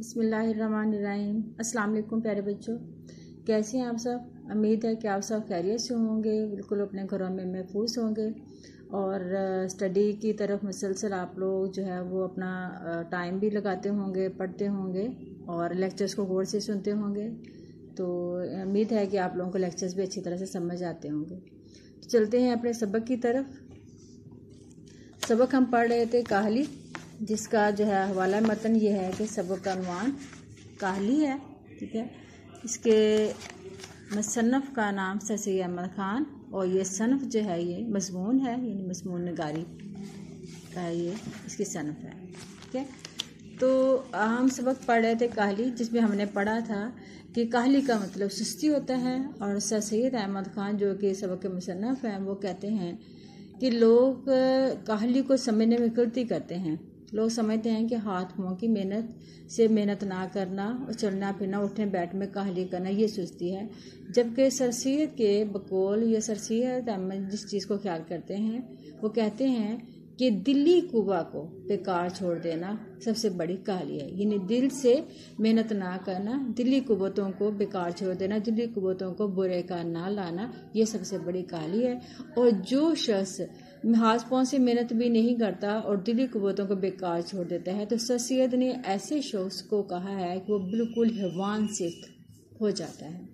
बसमीम वालेकुम प्यारे बच्चों। कैसे हैं आप सब? उम्मीद है कि आप सब खैरियत से होंगे, बिल्कुल अपने घरों में महफूज होंगे। और स्टडी की तरफ़ मुसलसल आप लोग जो है वो अपना टाइम भी लगाते होंगे, पढ़ते होंगे और लेक्चर्स को गौर से सुनते होंगे। तो उम्मीद है कि आप लोगों को लेक्चर्स भी अच्छी तरह से समझ आते होंगे। तो चलते हैं अपने सबक की तरफ़। सबक हम पढ़ रहे थे काहली। जिसका जो है हवाला मतन ये है कि सबक का अनुमान काहली है, ठीक है? इसके मसनफ़ का नाम सर सैद अहमद ख़ान और ये सनफ़ जो है ये मजमून है, यानी मजमून नगारी का ये, इसकी सनफ़ है, ठीक है? तो हम सबक पढ़ रहे थे काहली जिसमें हमने पढ़ा था कि काहली का मतलब सुस्ती होता है और सर सैद अहमद ख़ान जो कि सबक के मुसनफ़ हैं, वो कहते हैं कि लोग काहली को समझने में गलती करते हैं। लोग समझते हैं कि हाथ मुँह की मेहनत से मेहनत ना करना और चलना फिरना उठने बैठने काहली करना, ये सुस्ती है। जबकि सरसीत के बकौल या सरसीत अहमद जिस चीज़ को ख्याल करते हैं, वो कहते हैं कि दिल्ली कुबा को बेकार छोड़ देना सबसे बड़ी काहली है। यानी दिल से मेहनत ना करना, दिल्ली कुबतों को बेकार छोड़ देना, दिल्ली कुबतों को बुरे का ना लाना, ये सबसे बड़ी काहली है। और जो शख्स हाथ पाँव से मेहनत भी नहीं करता और दिली कुतों को बेकार छोड़ देता है। तो सैद ने ऐसे शख्स को कहा है कि वो बिल्कुल हैवान सिख हो जाता है।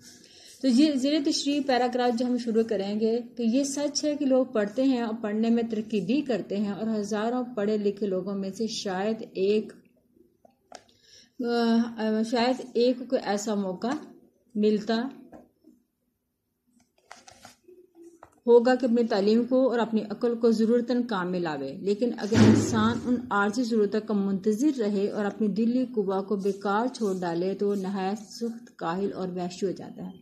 तो ये ज़िले तशरी पैराग्राफ जो हम शुरू करेंगे तो ये सच है कि लोग पढ़ते हैं और पढ़ने में तरक्की भी करते हैं और हज़ारों पढ़े लिखे लोगों में से शायद एक शायद एक को ऐसा मौका मिलता होगा कि अपनी तालीम को और अपनी अकल को ज़रूरतन काम में लावे। लेकिन अगर इंसान उन आर्जी ज़रूरत का मुंतजर रहे और अपनी दिल्ली कुबा को बेकार छोड़ डाले तो वह नहायत सुख्त, काहिल और वैश्य हो जाता है।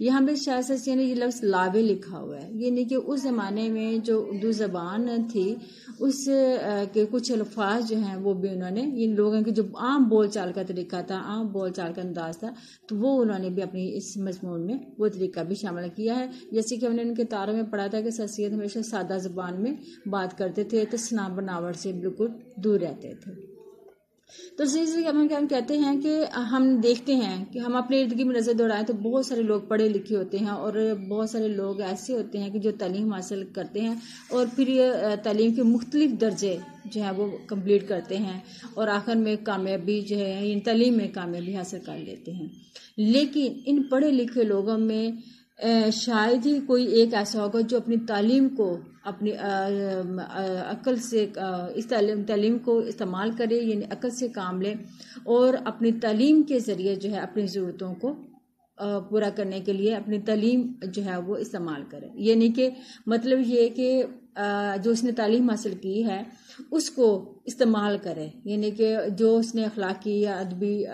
यहाँ पे शाह ने ये लफ्ज़ लावे लिखा हुआ है। ये नहीं कि उस ज़माने में जो उर्दू ज़बान थी, उस के कुछ अल्फाज जो हैं, वो भी उन्होंने इन लोगों के जो आम बोल चाल का तरीका था, आम बोल चाल का अंदाज था तो वो उन्होंने भी अपनी इस मजमून में वो तरीका भी शामिल किया है। जैसे कि हमने उनके तारों में पढ़ा था कि सर हमेशा सादा ज़बान में बात करते थे तो स्ना बनावट से बिल्कुल दूर रहते थे। तो इसी हम क्या कहते हैं कि हम देखते हैं कि हम अपने इर्द गिर्द नज़र दौड़ाएँ तो बहुत सारे लोग पढ़े लिखे होते हैं और बहुत सारे लोग ऐसे होते हैं कि जो तालीम हासिल करते हैं और फिर ये तालीम के मुख्तलिफ़ दर्जे जो है वो कंप्लीट करते हैं और आखिर में कामयाबी जो है इन तालीम में कामयाबी हासिल कर लेते हैं। लेकिन इन पढ़े लिखे लोगों में शायद ही कोई एक ऐसा होगा जो अपनी तालीम को अपनी अकल से इस तालीम तालीम को इस्तेमाल करें, यानी अकल से काम लें और अपनी तालीम के ज़रिए जो है अपनी ज़रूरतों को पूरा करने के लिए अपनी तलीम जो है वो इस्तेमाल करें। यानी कि मतलब ये कि जो उसने तालीम हासिल की है, उसको इस्तेमाल करे। यानी कि जो उसने अखलाकी या अदबी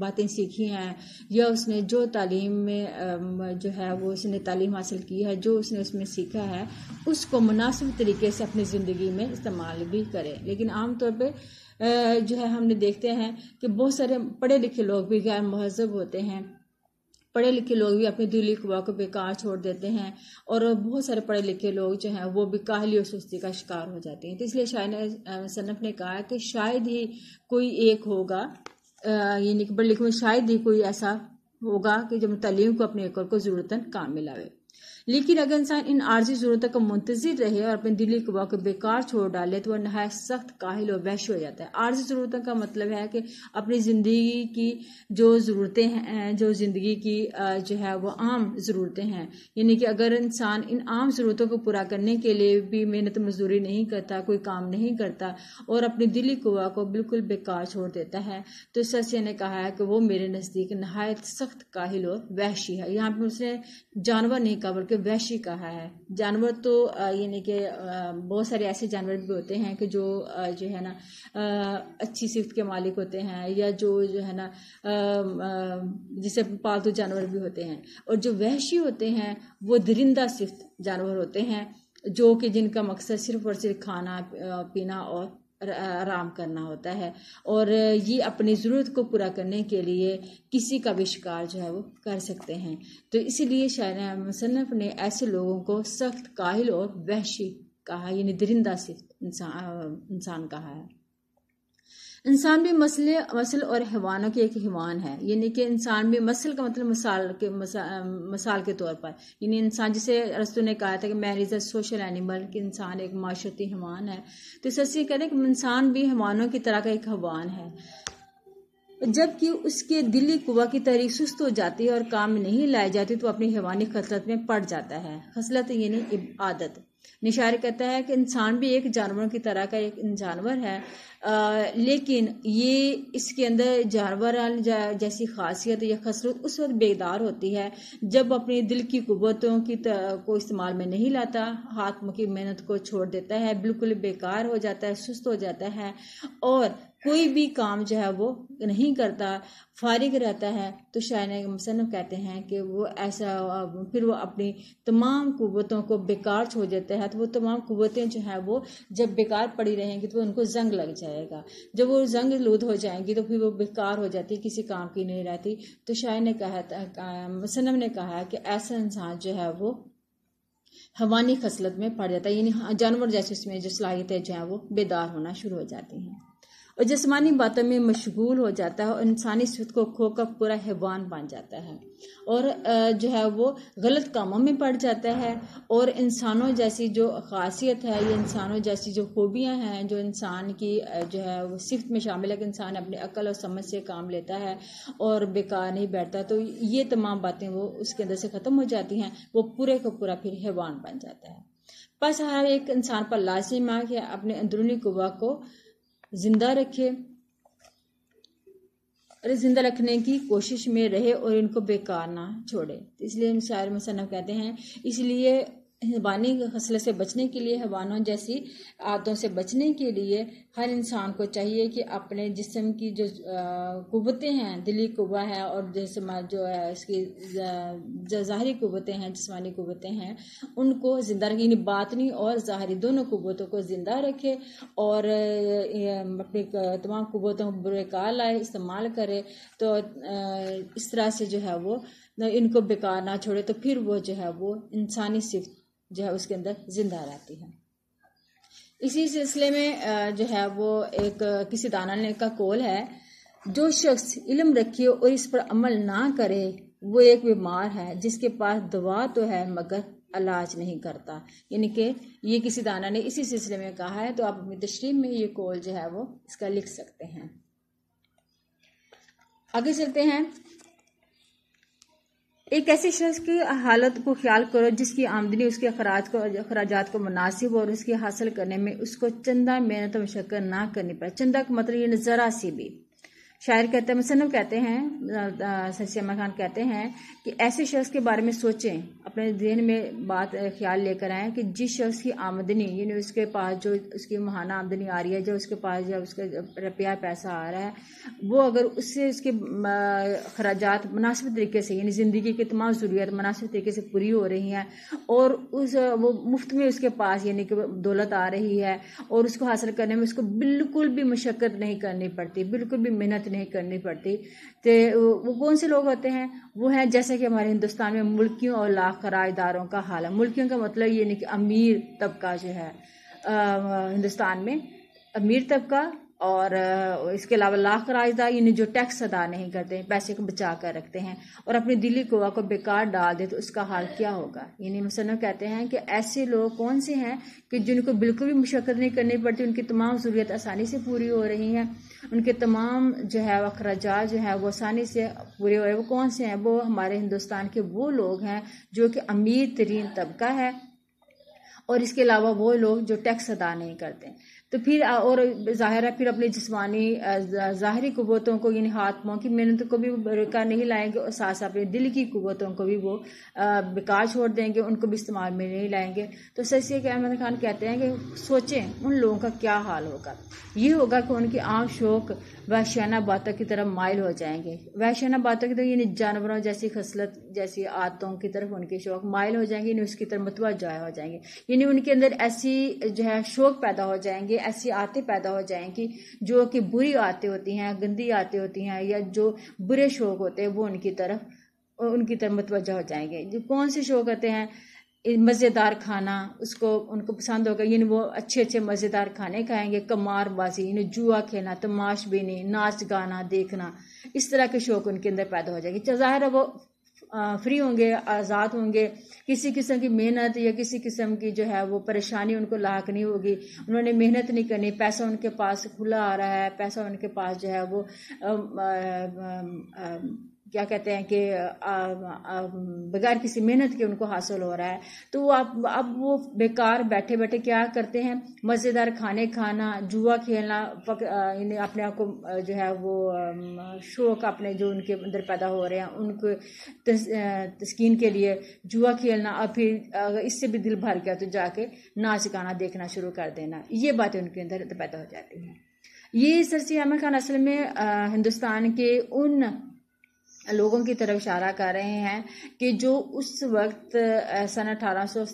बातें सीखी हैं, या उसने जो तालीम में जो है, वो उसने तालीम हासिल की है, जो उसने उसमें सीखा है, उसको मुनासिब तरीके से अपनी ज़िंदगी में इस्तेमाल भी करे। लेकिन आम तौर पे जो है, हमने देखते हैं कि बहुत सारे पढ़े लिखे लोग भी गैर महजब होते हैं। पढ़े लिखे लोग भी अपनी दिली खुआ को बेकार छोड़ देते हैं और बहुत सारे पढ़े लिखे लोग जो हैं, वो भी काहली और सुस्ती का शिकार हो जाते हैं। तो इसलिए शायद सनफ ने कहा कि शायद ही कोई एक होगा यानी कि पढ़े लिखे में शायद ही कोई ऐसा होगा कि जो तलीम को अपने एक और को ज़रूरतन काम में लावे। लेकिन अगर इंसान इन आर्जी जरूरतों का मुंतजर रहे और अपने दिली को बेकार छोड़ डाले तो वह नहायत सख्त, काहिल और वैश हो जाता है। आर्जी ज़रूरतों का मतलब है कि अपनी ज़िंदगी की जो ज़रूरतें हैं जो ज़िंदगी की जो है वो आम ज़रूरतें हैं। यानी कि अगर इंसान इन आम ज़रूरतों को पूरा करने के लिए भी मेहनत मजदूरी नहीं करता, कोई काम नहीं करता और अपनी दिली कुबा को बिल्कुल बेकार छोड़ देता है तो सस्य ने कहा है कि वो मेरे नज़दीक नहायत सख्त, काहिल और वैशी है। यहाँ पर उसने जानवर नहीं कहा, बल्कि वैश्य कहा है। जानवर तो यानी कि बहुत सारे ऐसे जानवर भी होते हैं कि जो जो है ना अच्छी सिफ्त के मालिक होते हैं या जो जो है ना जिसे पालतू जानवर भी होते हैं। और जो वैश्य होते हैं, वो दरिंदा सिफ्त जानवर होते हैं, जो कि जिनका मकसद सिर्फ़ और सिर्फ़ खाना पीना और आराम करना होता है। और ये अपनी ज़रूरत को पूरा करने के लिए किसी का भी शिकार जो है वो कर सकते हैं। तो इसीलिए शायर मुसनफ़ ने ऐसे लोगों को सख्त, काहिल और वहशी कहा, यानी दरिंदा से इंसान इंसान कहा है। इंसान भी मसले, मसल और हैवानों के एक हैवान है। यानी कि इंसान भी मसल का मतलब मिसाल के मिसाल के तौर पर। यानी इंसान, जिसे रस्तु ने कहा था कि man is a social animal, कि इंसान एक माशरती हैवान है। तो इस से कहते हैं कि इंसान भी हैवानों की तरह का एक हैवान है। जबकि उसके दिली कुआ की तहरीक सुस्त हो जाती है और काम नहीं लाई जाती तो अपनी हैवानी खसलत में पड़ जाता है। खसलत यानी आदत निशार कहता है कि इंसान भी एक जानवर की तरह का एक जानवर है। आ, लेकिन ये इसके अंदर जानवर जैसी खासियत या खसरत उस वक्त बेदार होती है जब अपने दिल की कुतों की को इस्तेमाल में नहीं लाता। हाथ की मेहनत को छोड़ देता है बिल्कुल बेकार हो जाता है सुस्त हो जाता है और कोई भी काम जो है वो नहीं करता, फारिग रहता है तो शायद मुसनफ कहते हैं कि वो ऐसा फिर वो अपनी तमाम कुतों को बेकार छोड़ देते हैं तो वो तमाम कुतें जो है वो जब बेकार पड़ी रहेंगी तो वो उनको जंग लग जाएगा। जब वो जंग लूद हो जाएँगी तो फिर वो बेकार हो जाती है किसी काम की नहीं रहती। तो शायद ने कहा मुसनफ ने कहा कि ऐसा इंसान जो है वो हवानी खसलत में पड़ जाता है, यानी जानवर जैसे उसमें जो सलाहियतें जो है वो बेदार होना शुरू हो जाती हैं। और जिसमानी बातों में मशगूल हो जाता है और इंसानी सिफत को खोकर पूरा हैवान बन जाता है। और जो है वो गलत कामों में पड़ जाता है और इंसानों जैसी जो खासियत है या इंसानों जैसी जो खूबियाँ हैं, जो इंसान की जो है वो सिफत में शामिल है कि इंसान अपने अकल और समझ से काम लेता है और बेकार नहीं बैठता तो ये तमाम बातें वो उसके अंदर से ख़त्म हो जाती हैं, वो पूरे का पूरा फिर हैवान बन जाता है। बस हर एक इंसान पर लाजिम है कि अपने अंदरूनी कुबा को ज़िंदा रखे। और ज़िंदा रखने की कोशिश में रहे और इनको बेकार ना छोड़े। इसलिए शायर मुसनफ कहते हैं, इसलिए हैवानी खसले से बचने के लिए हैवानों जैसी आदतों से बचने के लिए हर इंसान को चाहिए कि अपने जिस्म की जो कुतें हैं, दिली कुबा है और जिसम जो है, इसकी ज़ाहरी कुतें हैं, जिसमानी कुतें हैं, उनको ज़िंदा रखें। यानी बातनी और ज़ाहरी दोनों कुतों को ज़िंदा रखे और अपनी तमाम कुतों को बेकार लाए इस्तेमाल करे तो इस तरह से जो है वो इनको बेकार ना छोड़े तो फिर वो जो है वो इंसानी सिफ्त जो है उसके अंदर ज़िंदा रहती है। इसी सिलसिले में जो है वो एक किसी दाना ने का कौल है। जो शख्स इल्म रखे और इस पर अमल ना करे, वो एक बीमार है, जिसके पास दवा तो है, मगर इलाज नहीं करता। यानी कि ये किसी दाना ने इसी सिलसिले में कहा है तो आप अपनी तशरीम में ये कौल जो है वो इसका लिख सकते हैं। आगे चलते हैं। एक ऐसे शख्स की हालत को ख्याल करो जिसकी आमदनी उसके अखराज को अखराज को मुनासिब और उसकी हासिल करने में उसको चंदा मेहनत मशक्कत ना करनी पड़े। चंदा का मतलब ये ज़रा सी भी। शायर कहते हैं मुसनफ कहते हैं सैमा खान कहते हैं कि ऐसे शख्स के बारे में सोचें, अपने जहन में बात ख्याल लेकर आए कि जिस शख्स की आमदनी यानी उसके पास जो, उसकी महाना आमदनी आ रही है, जो उसके पास जो उसका रुपया, पैसा आ रहा है, वो अगर उससे उसके खराज मुनासिब तरीके से, यानी ज़िंदगी की तमाम ज़रूरियात मुनासिब तरीके से पूरी हो रही हैं और उस वो मुफ़्त में उसके पास, यानी कि दौलत आ रही है और उसको हासिल करने में उसको बिल्कुल भी मशक्क़त नहीं करनी पड़ती, बिल्कुल भी मेहनत नहीं करनी पड़ती। तो वो कौन से लोग होते हैं? वो हैं जैसे कि हमारे हिंदुस्तान में मुल्कियों और लाख कराजदारों का हाल है मुल्कियों का मतलब ये नहीं कि अमीर तबका जो है हिंदुस्तान में अमीर तबका और इसके अलावा लाख राजदार यानी जो टैक्स अदा नहीं करते हैं पैसे को बचा कर रखते हैं और अपनी दिल्ली कुआ को बेकार डाल दे तो उसका हाल क्या होगा? यानी मुसनफ कहते हैं कि ऐसे लोग कौन से हैं कि जिनको बिल्कुल भी मुशक्क़त नहीं करनी पड़ती, उनकी तमाम ज़रूरत आसानी से पूरी हो रही हैं। उनके तमाम जो है, अखराज जो है, वो आसानी से पूरे हो रहे हैं। वो कौन से हैं? वो हमारे हिंदुस्तान के वो लोग हैं जो कि अमीर तरीन तबका है और इसके अलावा वो लोग जो टैक्स अदा नहीं करते। तो फिर और ज़ाहिर है फिर अपनी जिसमानी ज़ाहरी कुतों को, यानी हाथ पाँव की मेहनत को भी बेकार नहीं लाएँगे और साथ साथ अपने दिल की कुतों को भी वो बेकार छोड़ देंगे, उनको भी इस्तेमाल में नहीं लाएँगे। तो सैसी अहमद खान कहते हैं कि सोचें, उन लोगों का क्या हाल होगा? ये होगा कि उनकी आम शौक, वहशाना बातों की तरफ़ माइल हो जाएँगे। वहशाना बातों की तरफ़, यानी जानवरों जैसी खसलत, जैसी आदतों की तरफ़ उनके शौक माइल हो जाएँगे, यानी उसकी तरफ़ मतवजा हो जाएँगे। यानी उनके अंदर ऐसी, जो है, शौक पैदा हो जाएँगे ऐसी आते पैदा हो जाएँगी जो कि बुरी आते होती हैं, गंदी आते होती हैं या जो बुरे शौक होते हैं, वो उनकी तरफ़ उनकी तरफ़ मतवजा हो जाएँगे। जो कौन से शौक होते हैं? मज़ेदार खाना, उसको, उनको पसंद होगा, यानी वो अच्छे अच्छे मज़ेदार खाने खाएँगे, कमारबाजी, यानी जुआ खेलना, तमाश बीनी नाच गाना, देखना, इस तरह के शौक उनके अंदर पैदा हो जाएँगे। ज़ाहिर है वो फ्री होंगे आज़ाद होंगे। किसी किस्म की मेहनत या किसी किस्म की जो है वो परेशानी उनको लाक नहीं होगी। उन्होंने मेहनत नहीं करनी पैसा उनके पास खुला आ रहा है पैसा उनके पास जो है वो आ, आ, आ, क्या कहते हैं कि बगैर किसी मेहनत के उनको हासिल हो रहा है। तो वो अब अब वो बेकार बैठे बैठे क्या करते हैं? मज़ेदार खाने खाना, जुआ खेलना अपने आप को जो है वो शौक अपने जो उनके अंदर पैदा हो रहे हैं, उनको तस्कीन के लिए जुआ खेलना, और फिर इससे भी दिल भर गया तो जाके नाच गाना देखना शुरू कर देना। ये बातें उनके अंदर पैदा हो जाती हैं। ये सरसी अहमद खान असल में हिंदुस्तान के उन लोगों की तरफ़ इशारा कर रहे हैं कि जो उस वक्त सन अठारह सौ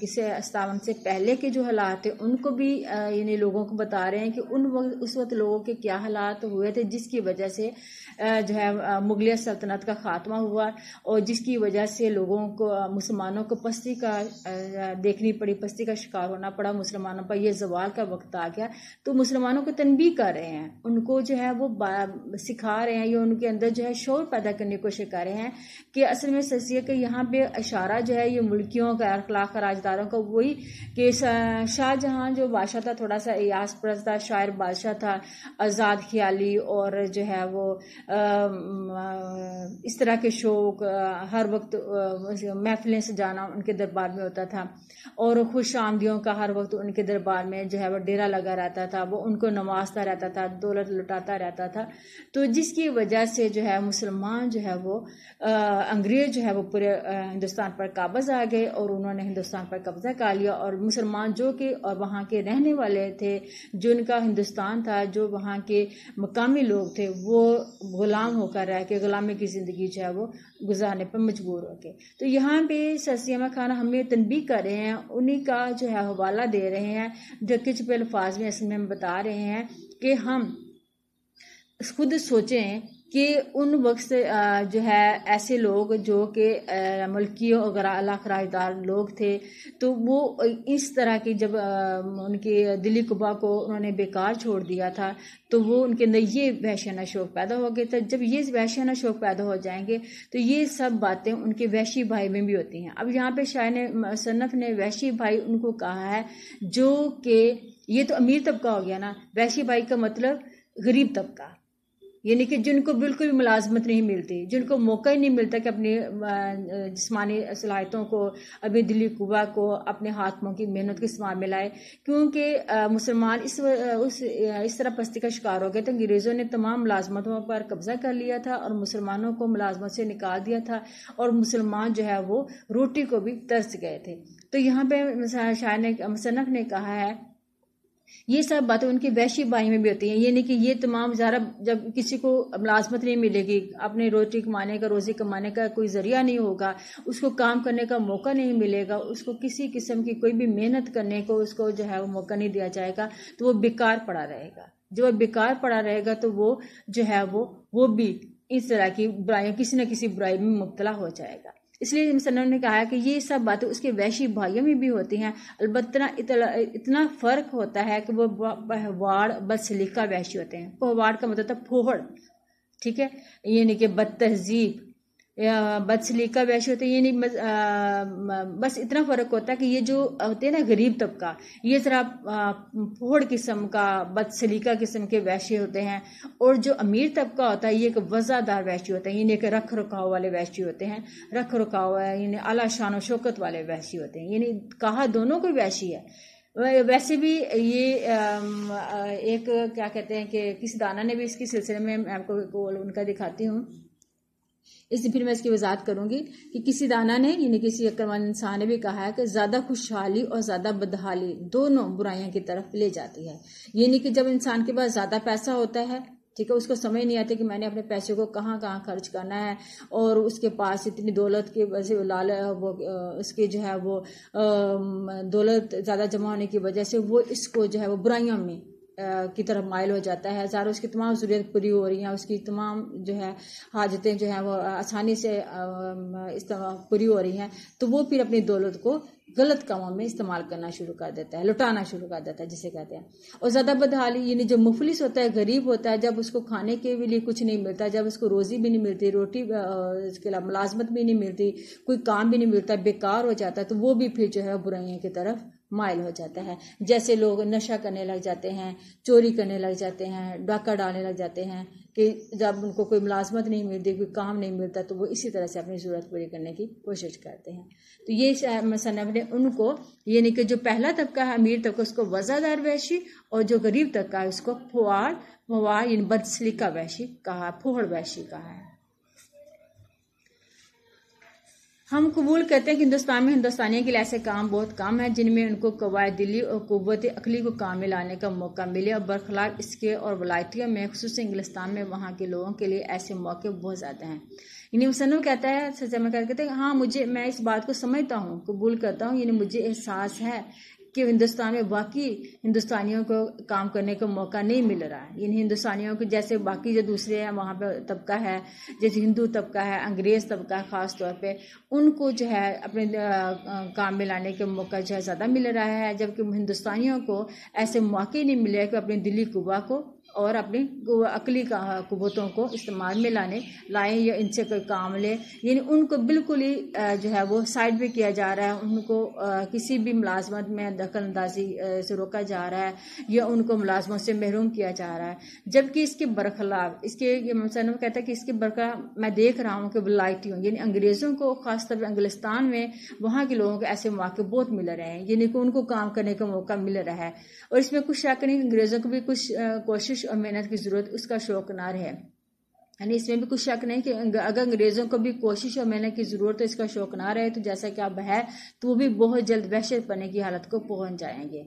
किसी सतावन से पहले के जो हालात थे, उनको भी यानी लोगों को बता रहे हैं कि उन वक्त उस वक्त लोगों के क्या हालात हुए थे, जिसकी वजह से जो है मुगलिया सल्तनत का खात्मा हुआ और जिसकी वजह से लोगों को मुसलमानों को पस्ती का देखनी पड़ी, पस्ती का शिकार होना पड़ा, मुसलमानों पर यह जवाल का वक्त आ गया। तो मुसलमानों को तनबी कर रहे हैं, उनको जो है वो सिखा रहे हैं या उनके अंदर जो है शोर पैदा करने की कोशिश कर रहे हैं कि असल में ससिया के यहाँ पे इशारा जो है, ये मुल्कियों का, अखलाक राजदारों का वही कि शाहजहां जो बादशाह था, थोड़ा सा एयास परस्त था, शायर बादशाह था, आज़ाद ख्याली और जो है वो इस तरह के शौक हर वक्त महफिलें से जाना उनके दरबार में होता था और खुश आमदियों का हर वक्त उनके दरबार में जो है वो डेरा लगा रहता था, वो उनको नवाजता रहता था, दौलत लुटाता रहता था। तो जिसकी वजह से जो है मुसलमान जो है वो अंग्रेज़ जो है वो पूरे हिंदुस्तान पर काबज आ गए और उन्होंने हिंदुस्तान पर कब्जा कर लिया। और मुसलमान जो कि, और वहाँ के रहने वाले थे, जो उनका हिंदुस्तान था, जो वहाँ के मकामी लोग थे, वो गुलाम होकर रह के, गुलामी की ज़िंदगी जो है वो गुजारने पर मजबूर हो गए। तो यहाँ पे ससियमा खान हमें तनबी कर रहे हैं, उन्हीं का जो है हवाला दे रहे हैं, जो कुछ पे अल्फाज में इसमें हम बता रहे हैं कि हम खुद सोचें कि उन वक्त जो है, ऐसे लोग जो कि मुल्की और अलाखराजदार लोग थे तो वो इस तरह की जब उनके दिल्ली कुबा को उन्होंने बेकार छोड़ दिया था तो वो उनके अंदर ये वैश्याना शौक पैदा हो गया था। जब ये वैश्याना शौक पैदा हो जाएँगे तो ये सब बातें उनके वैशी भाई में भी होती हैं। अब यहाँ पे शाह ने सन्नफ ने वैशी भाई उनको कहा है, जो कि, ये तो अमीर तबका हो गया ना वैशी भाई का मतलब गरीब तबका। यानी कि जिनको बिल्कुल भी मुलाजमत नहीं मिलती, जिनको मौका ही नहीं मिलता कि अपनी जिसमानी सलाहितों को, अभी दिल्ली कुबा को अपने हाथों की मेहनत के इस्तेमाल में लाए क्योंकि मुसलमान इस उस इस तरह पस्ती का शिकार हो गए थे, अंग्रेज़ों ने तमाम मुलाजमतों पर कब्जा कर लिया था और मुसलमानों को मुलाजमत से निकाल दिया था और मुसलमान जो है वो रोटी को भी तरस गए थे। तो यहाँ पे शायर ने मुसनफ ने कहा है ये सब बातें उनकी वैश्य भाई में भी होती हैं। ये नहीं कि ये तमाम ज़ारा जब किसी को मुलाजमत नहीं मिलेगी अपने रोटी कमाने का, रोज़ी कमाने का कोई ज़रिया नहीं होगा, उसको काम करने का मौका नहीं मिलेगा, उसको किसी किस्म की कोई भी मेहनत करने को उसको जो है वो मौका नहीं दिया जाएगा तो वो बेकार पड़ा रहेगा। जब वो बेकार पड़ा रहेगा तो वो जो है वो वो भी इस तरह की बुराइयों किसी न किसी बुराई में मुबतला हो जाएगा। इसलिए मुसलमान ने कहा कि ये सब बातें उसके वैशी भाइयों में भी होती हैं। अलबत् इतना फ़र्क होता है कि वो पहवाड़ बदसलीका वैशी होते हैं। पहवाड़ का मतलब था फोहड़, ठीक है? यानी कि बद बदसलीका वैश्य होते हैं ये नहीं बस आ, बस इतना फ़र्क होता है कि ये जो होते हैं ना गरीब तबका ये ज़रा फोड़ किस्म का बदसलीका किस्म के वैश्य होते हैं और जो अमीर तबका होता है ये एक वज़ादार वैश्य होते हैं यानी एक रख रखाव वाले वैश्य होते हैं रख रखाव यानी अला शान शौकत वाले वैश्य होते हैं यानी कहा दोनों को वैश्य है। वैसे भी ये एक क्या कहते हैं कि किसी दाना ने भी इसके सिलसिले में मैं आपको उनका दिखाती हूँ। इससे फिर मैं इसकी वजात करूँगी कि किसी दाना ने, यानी किसी अक्लमंद इंसान ने भी कहा है कि ज़्यादा खुशहाली और ज़्यादा बदहाली दोनों बुराइयों की तरफ़ ले जाती है। यानी कि जब इंसान के पास ज़्यादा पैसा होता है, ठीक है, उसको समझ नहीं आता कि मैंने अपने पैसे को कहाँ कहाँ खर्च करना है और उसके पास इतनी दौलत के वजह से लाल, वो उसके जो है वो दौलत ज़्यादा जमा होने की वजह से वो इसको जो है वो बुराइयों में की तरफ़ मायल हो जाता है। ज़ारा उसकी तमाम ज़रूरत पूरी हो रही हैं, उसकी तमाम जो है हाजतें जो हैं वो आसानी से इस पूरी हो रही हैं। तो वो फिर अपनी दौलत को गलत कामों में इस्तेमाल करना शुरू कर देता है, लुटाना शुरू कर देता है, जिसे कहते हैं। और ज़्यादा बदहाली, यानी जो मुफलिस होता है, गरीब होता है, जब उसको खाने के लिए कुछ नहीं मिलता, जब उसको रोज़ी भी नहीं मिलती, रोटी इसके अलावा मुलाजमत भी नहीं मिलती, कोई काम भी नहीं मिलता, बेकार हो जाता है तो वो भी फिर जो है बुराइयों की तरफ़ माइल हो जाता है। जैसे लोग नशा करने लग जाते हैं, चोरी करने लग जाते हैं, डाका डालने लग जाते हैं कि जब उनको कोई मुलाजमत नहीं मिलती, कोई काम नहीं मिलता तो वो इसी तरह से अपनी ज़रूरत पूरी करने की कोशिश करते हैं। तो ये मसनब ने उनको यानी कि जो पहला तबका है, अमीर तबका, उसको वज़ादार वैशी और जो गरीब तबका है, उसको फुआर मवार यानी बदसलीका वैशी कहा, फोहड़ वैशी कहा है। हम कबूल करते हैं कि हिंदुस्तान में हिंदुस्तानियों के लिए ऐसे काम बहुत कम है, जिनमें उनको कवायद दिली और कुत अकली को काम में लाने का मौका मिले और बरखलाफ इसके और वलायतियों में, खसूस इंग्लिस्तान में वहाँ के लोगों के लिए ऐसे मौके बहुत ज़्यादा हैं। यानी मुसनम कहता है सजा कहते हैं हाँ मुझे, मैं इस बात को समझता हूँ, कबूल करता हूँ, यानी मुझे एहसास है कि हिंदुस्तान में बाकी हिंदुस्तानियों को काम करने का मौका नहीं मिल रहा है। इन हिंदुस्तानियों को जैसे बाकी जो दूसरे हैं, वहाँ पे तबका है, जैसे हिंदू तबका है, अंग्रेज़ तबका है ख़ास तौर पे, उनको जो है अपने काम में लाने का मौका जो है ज़्यादा मिल रहा है, जबकि हिंदुस्तानियों को ऐसे मौके नहीं मिले कि अपने दिल्ली, कुबा को और अपनी अकली कुतों को इस्तेमाल में लाने, लाएँ या इनसे कोई काम लें। यानी उनको बिल्कुल ही जो है वो साइड पे किया जा रहा है। उनको किसी भी मुलाजमत में दखल अंदाजी से रोका जा रहा है या उनको मुलाजमत से महरूम किया जा रहा है। जबकि इसके बरखलाफ, इसके सनम कहता है कि इसके बरखला मैं देख रहा हूँ कि वलायतियों यानी अंग्रेज़ों को, खासतौर पर अंग्लिस्तान में, वहाँ के लोगों को ऐसे मौके बहुत मिल रहे हैं। यानी कि उनको काम करने का मौका मिल रहा है। और इसमें कुछ शक नहीं, अंग्रेज़ों को भी कुछ कोशिश कोशिश और मेहनत की ज़रूरत उसका शौकनार है। यानी इसमें भी कुछ शक नहीं कि अगर अंग्रेज़ों को भी कोशिश और मेहनत की ज़रूरत है, इसका शौक ना रहे तो जैसा कि अब है तो वो भी बहुत जल्द वहशत पने की हालत को पहुँच जाएँगे,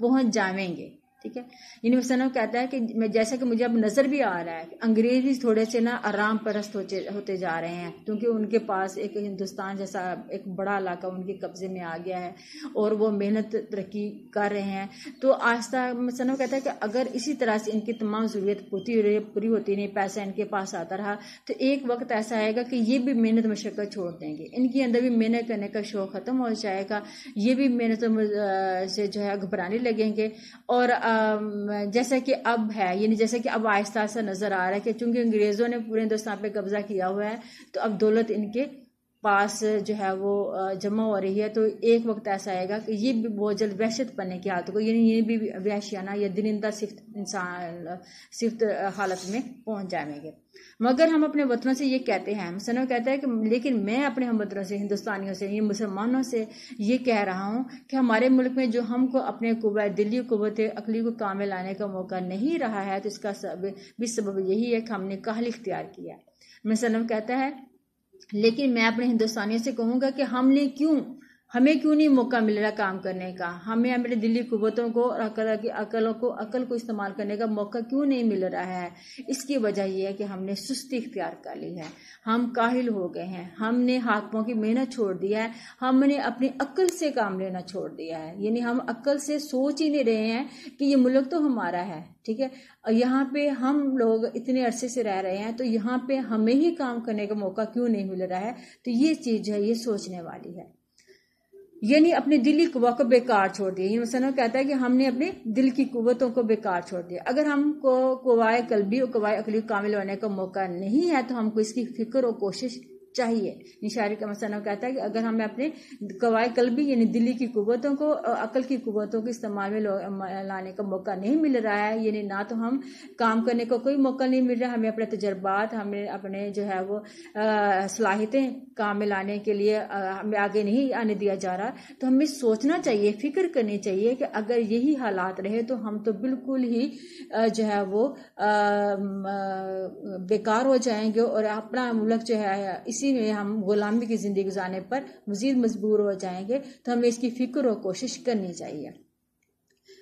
पहुँच जावेंगे। ठीक है? यूनिवर्सल कहता है कि मैं, जैसा कि मुझे अब नज़र भी आ रहा है अंग्रेज़ भी थोड़े से ना आराम परस्त होते होते जा रहे हैं, क्योंकि उनके पास एक हिंदुस्तान जैसा एक बड़ा इलाका उनके कब्जे में आ गया है और वो मेहनत तरक्की कर रहे हैं। तो आस्था सनम कहता है कि अगर इसी तरह से इनकी तमाम ज़रूरत पूरी पूरी होती नहीं पैसा इनके पास आता रहा तो एक वक्त ऐसा आएगा कि ये भी मेहनत मशक्क़त छोड़ देंगे। इनके अंदर भी मेहनत करने का शौक खत्म हो जाएगा, ये भी मेहनत से जो है घबराने लगेंगे और जैसा कि अब है, यानी जैसे कि अब आहिस्ता आहिस्ता नज़र आ रहा है कि चूँकि अंग्रेज़ों ने पूरे हिंदुस्तान पे कब्जा किया हुआ है तो अब दौलत इनके पास जो है वो जमा हो रही है तो एक वक्त ऐसा आएगा कि ये भी बहुत जल्द वहशत पन्ने की हालत को, यानी ये भी वहशियाना या दिनिंदा सिफ्त, इंसान, सिफ्त हालत में पहुँच जाएँगे। मगर हम अपने वतनों से ये कहते हैं सनो कहता है कि, लेकिन मैं अपने हम वतनों से, हिंदुस्तानियों से, ये मुसलमानों से ये कह रहा हूँ कि हमारे मुल्क में जो हमको अपने कुत दिल्ली कुत अकली को काम में लाने का मौका नहीं रहा है तो इसका सब, भी सबब यही है कि हमने कहल इख्तियार किया है। मिसनम कहता है लेकिन मैं अपने हिंदुस्तानियों से कहूँगा कि हमने क्यों? हमें क्यों नहीं मौका मिल रहा काम करने का? हमें अपने दिल्ली कुतों को और अकल की अकलों को, अकल को इस्तेमाल करने का मौका क्यों नहीं मिल रहा है? इसकी वजह यह है कि हमने सुस्ती इख्तियार कर ली है। हम काहिल हो गए हैं। हमने हाथों की मेहनत छोड़ दिया है। हमने अपनी अक्ल से काम लेना छोड़ दिया है। यानी हम अक्ल से सोच ही नहीं रहे हैं कि ये मुल्क तो हमारा है, ठीक है? यहाँ पे हम लोग इतने अरसे से रह रहे हैं तो यहाँ पे हमें ही काम करने का मौका क्यों नहीं मिल रहा है? तो ये चीज़ है, ये सोचने वाली है। यानी अपने दिली कुवा को बेकार छोड़ दिया। ये मसनों कहता है कि हमने अपने दिल की कुवतों को बेकार छोड़ दिया। अगर हमको कुवाए कलबी और कुवाए अकली कामिल होने का मौका नहीं है तो हमको इसकी फ़िक्र और कोशिश चाहिए। निशारी का मसला कहता है कि अगर हमें अपने कवाय कलबी यानी दिल्ली की कुतों को अकल की कुतों के इस्तेमाल में लाने का मौका नहीं मिल रहा है। यानी ना तो हम काम करने का कोई मौका नहीं मिल रहा, हमें अपने तजर्बात, हमें अपने जो है वो सलाहियतें काम में लाने के लिए हमें आगे नहीं आने दिया जा रहा। तो हमें सोचना चाहिए, फ़िक्र करनी चाहिए कि अगर यही हालात रहे तो हम तो बिल्कुल ही जो है वो बेकार हो जाएँगे और अपना मुल्क जो है, इस इसी में हम गुलामी की ज़िंदगी गुजारने पर मजीद मजबूर हो जाएँगे तो हमें इसकी फ़िक्र और कोशिश करनी चाहिए।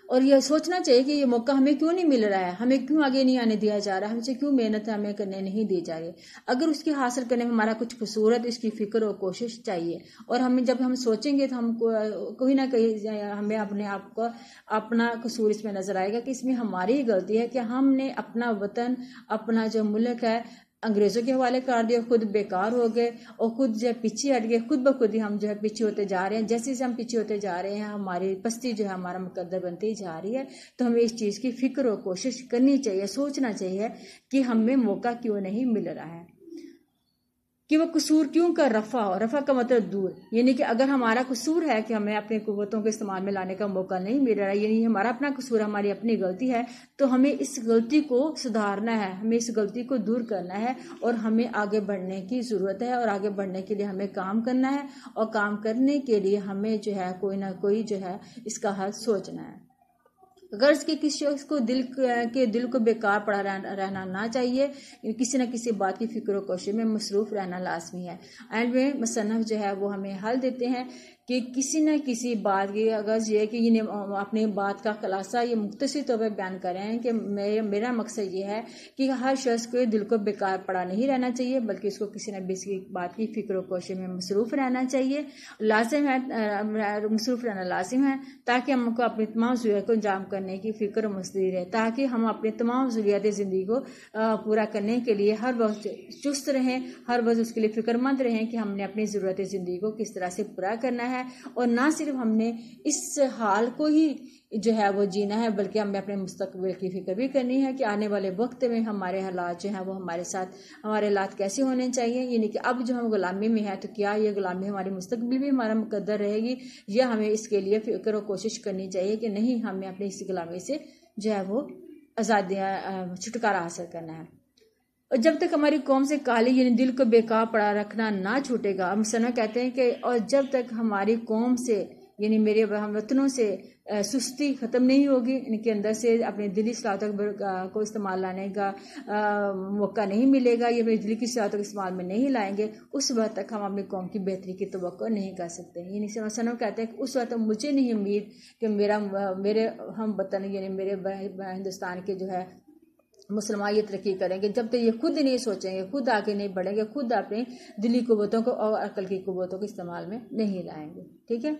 और यह सोचना चाहिए कि ये मौका हमें क्यों नहीं मिल रहा है? हमें क्यों आगे नहीं आने दिया जा रहा है? हमसे क्यों मेहनत हमें करने नहीं दी जा रही? अगर उसकी हासिल करने में हमारा कुछ है तो इसकी फ़िक्र और कोशिश चाहिए। और हमें जब हम सोचेंगे तो हम कहीं ना कहीं हमें अपने आप को, अपना कसूर इसमें नज़र आएगा कि इसमें हमारी गलती है कि हमने अपना वतन, अपना जो मुल्क है अंग्रेज़ों के हवाले कर दिया, खुद बेकार हो गए और खुद जो है पीछे हट गए। खुद ब खुद ही हम जो है पीछे होते जा रहे हैं। जैसे जैसे हम पीछे होते जा रहे हैं, हमारी पस्ती जो है, हमारा मुकदर बनती जा रही है। तो हमें इस चीज़ की फ़िक्र और कोशिश करनी चाहिए, सोचना चाहिए कि हमें मौका क्यों नहीं मिल रहा है। कि वो कसूर क्यों कर रफा? हो रफा का मतलब दूर। यानी कि अगर हमारा कसूर है कि हमें अपनी कुतों के इस्तेमाल में लाने का मौका नहीं मिल रहा, यानी हमारा अपना कसूर, हमारी अपनी गलती है तो हमें इस गलती को सुधारना है, हमें इस गलती को दूर करना है और हमें आगे बढ़ने की ज़रूरत है और आगे बढ़ने के लिए हमें काम करना है और काम करने के लिए हमें जो है कोई ना कोई जो है इसका हल सोचना है। गर्ज के किसी शख्स को दिल के दिल को बेकार पड़ा रहना ना चाहिए। किसी न किसी बात की फ़िक्र कोशिश में मसरूफ रहना लाजमी है। एंड में मसनफ जो है वो हमें हल देते हैं। कि किसी न किसी बात की, अगर ये कि इन्हें अपनी बात का खुलासा ये मुख्तर तौर पर बयान कर रहे हैं कि मेरे, मेरा मकसद ये है कि हर शख्स को दिल को बेकार पड़ा नहीं रहना चाहिए, बल्कि इसको किसी न किसी बात की फ़िक्र कोशिश में मसरूफ रहना चाहिए, लाजिम है मसरूफ रहना लाजिम है, ताकि हमको अपनी तमाम ज़रूरत को अंजाम करने की फ़िक्र मस्ती रहे, ताकि हम अपनी तमाम जरूरियात ज़िंदगी को पूरा करने के लिए हर वक्त चुस्त रहें, हर वक्त उसके लिए फिक्रमंद रहें कि हमने अपनी ज़रूरत ज़िंदगी को किस तरह से पूरा करना है। और ना सिर्फ़ हमने इस हाल को ही जो है वो जीना है, बल्कि हमें अपने मुस्तकबिल की फ़िक्र भी करनी है कि आने वाले वक्त में हमारे हालात जो हैं वो हमारे साथ, हमारे हालात कैसे होने चाहिए। यानी कि अब जो हम गुलामी में है तो क्या ये गुलामी हमारे मुस्तकबिल भी हमारा मुकदर रहेगी या हमें इसके लिए फ़िक्र और कोशिश करनी चाहिए कि नहीं हमें अपनी इस गुलामी से जो है वो आज़ादी छुटकारा हासिल करना है। और जब तक हमारी कौम से काली, यानी दिल को बेकार पड़ा रखना ना छूटेगा, हम सना कहते हैं कि, और जब तक हमारी कौम से, यानी मेरे हम वतनों से सुस्ती ख़त्म नहीं होगी, इनके अंदर से अपने दिली सलाहत को इस्तेमाल लाने का मौका नहीं मिलेगा, ये अपनी दिली की सलाहत को इस्तेमाल में नहीं लाएँगे, उस वक्त तक हम अपनी कौम की बेहतरी की तो नहीं कर सकते यानी सनम कहते हैं कि उस वक्त मुझे नहीं उम्मीद कि मेरा, मेरे हम वतन, यानी मेरे हिंदुस्तान के जो है मुसलमान ये तरक्की करेंगे। जब तक ये खुद नहीं सोचेंगे, खुद आगे नहीं बढ़ेंगे, खुद अपने दिली कुतों को और अकल की कुतों को इस्तेमाल में नहीं लाएँगे। ठीक है?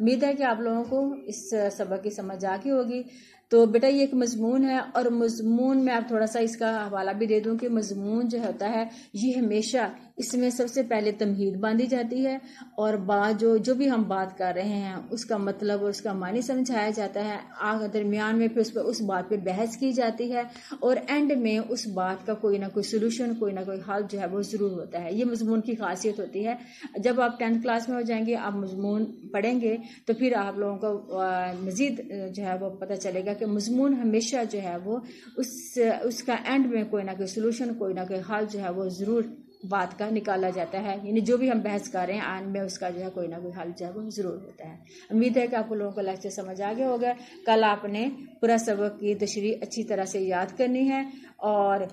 उम्मीद है कि आप लोगों को इस सबक की समझ आ गई होगी। तो बेटा ये एक मजमून है और मजमून में आप थोड़ा सा इसका हवाला भी दे दूँ कि मजमून जो होता है, ये हमेशा इसमें सबसे पहले तमहीद बांधी जाती है और बात जो जो भी हम बात कर रहे हैं, उसका मतलब और उसका मानी समझाया जाता है। आग दरमियान में फिर उस पर, उस बात पे बहस की जाती है और एंड में उस बात का कोई ना कोई सोल्यूशन कोई ना कोई हल जो है वो ज़रूर होता है। ये मजमून की खासियत होती है। जब आप टेंथ क्लास में हो जाएँगे, आप मजमून पढ़ेंगे तो फिर आप लोगों को मज़ीद जो है वो पता चलेगा कि मजमून हमेशा जो है वो उस, उसका एंड में कोई ना कोई सोल्यूशन कोई ना कोई हल जो है वो ज़रूर बात का निकाला जाता है। यानी जो भी हम बहस कर रहे हैं, आन में उसका जो है कोई ना कोई हल जो है वो ज़रूर होता है। उम्मीद है कि आप लोगों को लेक्चर समझ आ गया होगा। कल आपने पूरा सबक की तशरी अच्छी तरह से याद करनी है और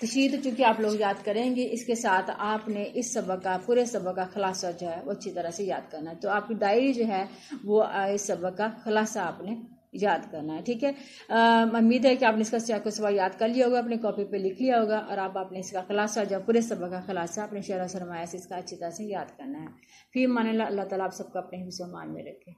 तशरी तो चूँकि आप लोग याद करेंगे, इसके साथ आपने इस सबक का, पूरे सबक का खुलासा जो है वो अच्छी तरह से याद करना है। तो आपकी डायरी जो है वो इस सबक का खुलासा आपने याद करना है, ठीक है? उम्मीद है कि आपने इसका कुछ सवाल याद कर लिया होगा, अपने कॉपी पे लिख लिया होगा, और आप, आपने इसका खुलासा जब पूरे सबक का खुलासा अपने शेर सरमाया से इसका अच्छी तरह से याद करना है। फिर मान अल्लाह ताला आप सबको अपने हिस्सों मान में रखें।